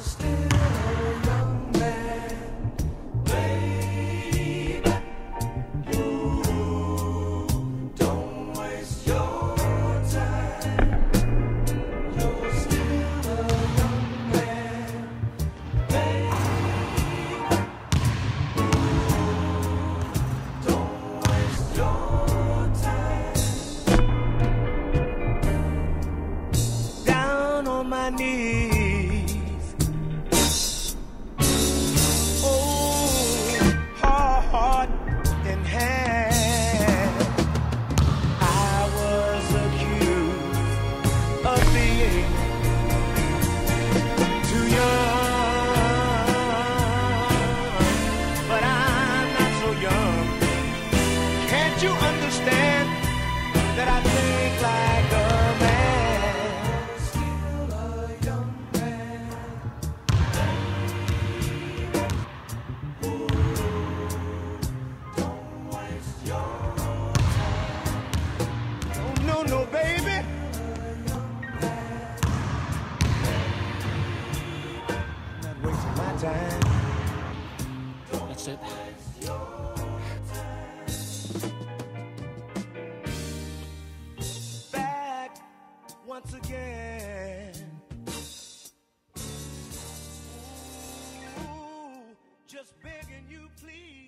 still yeah. time. That's it. Back once again. Ooh, just begging you, please.